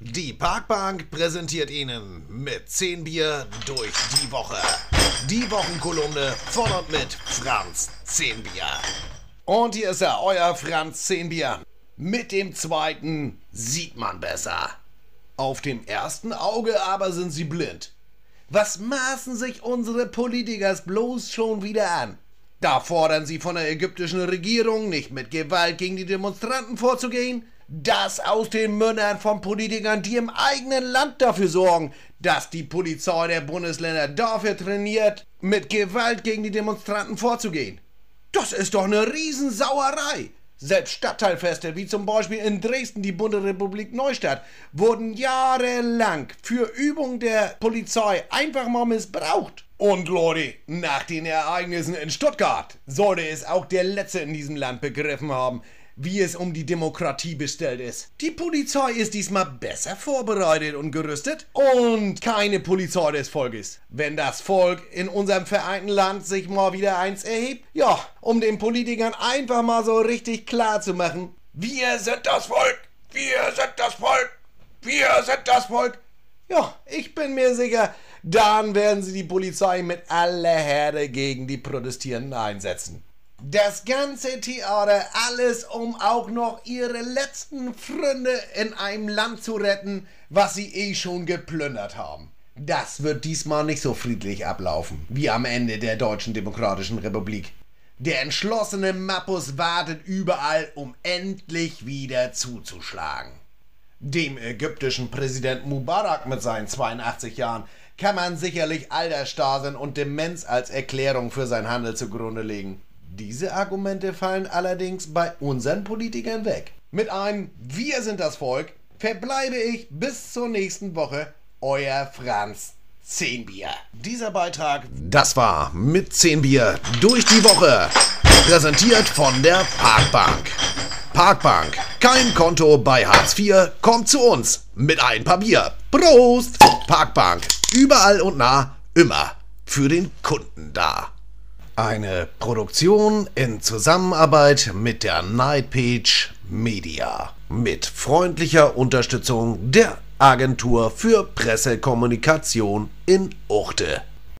Die Parkbank präsentiert Ihnen mit 10 Bier durch die Woche. Die Wochenkolumne von und mit Franz 10 Bier. Und hier ist er, euer Franz 10 Bier. Mit dem zweiten sieht man besser. Auf dem ersten Auge aber sind sie blind. Was maßen sich unsere Politikers bloß schon wieder an? Da fordern sie von der ägyptischen Regierung, nicht mit Gewalt gegen die Demonstranten vorzugehen, das aus den Mündern von Politikern, die im eigenen Land dafür sorgen, dass die Polizei der Bundesländer dafür trainiert, mit Gewalt gegen die Demonstranten vorzugehen. Das ist doch eine Riesensauerei. Selbst Stadtteilfeste, wie zum Beispiel in Dresden die Bundesrepublik Neustadt, wurden jahrelang für Übung der Polizei einfach mal missbraucht. Und Leute, nach den Ereignissen in Stuttgart sollte es auch der Letzte in diesem Land begriffen haben, wie es um die Demokratie bestellt ist. Die Polizei ist diesmal besser vorbereitet und gerüstet und keine Polizei des Volkes. Wenn das Volk in unserem vereinten Land sich mal wieder eins erhebt, ja, um den Politikern einfach mal so richtig klar zu machen, wir sind das Volk, wir sind das Volk, wir sind das Volk. Ja, ich bin mir sicher, dann werden sie die Polizei mit aller Herde gegen die Protestierenden einsetzen. Das ganze Theater, alles um auch noch ihre letzten Freunde in einem Land zu retten, was sie eh schon geplündert haben. Das wird diesmal nicht so friedlich ablaufen wie am Ende der Deutschen Demokratischen Republik. Der entschlossene Mappus wartet überall, um endlich wieder zuzuschlagen. Dem ägyptischen Präsident Mubarak mit seinen 82 Jahren kann man sicherlich Altersstarrsinn und Demenz als Erklärung für sein Handel zugrunde legen. Diese Argumente fallen allerdings bei unseren Politikern weg. Mit einem Wir sind das Volk verbleibe ich bis zur nächsten Woche. Euer Franz 10 Bier. Dieser Beitrag, das war mit 10 Bier durch die Woche. Präsentiert von der Parkbank. Parkbank. Kein Konto bei Hartz IV. Kommt zu uns mit ein paar Bier. Prost! Parkbank. Überall und nah, immer für den Kunden da. Eine Produktion in Zusammenarbeit mit der Nightpage Media. Mit freundlicher Unterstützung der Agentur für Pressekommunikation in Uchte.